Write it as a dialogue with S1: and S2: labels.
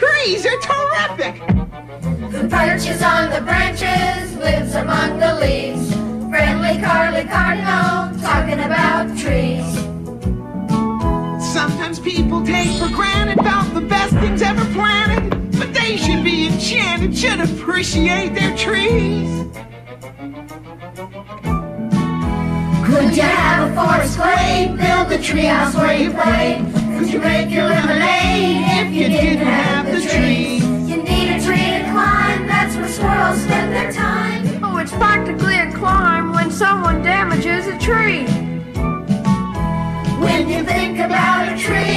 S1: trees are terrific.
S2: Who perches on the branches, lives among the leaves. Friendly Carly Cardinal, talking about trees.
S1: Sometimes people take for granted about the best things ever planted, but they should be enchanted, should appreciate their trees.
S2: Could you have a forest glade? Build a treehouse where you play.
S3: Someone damages a tree.
S2: When you think about a tree,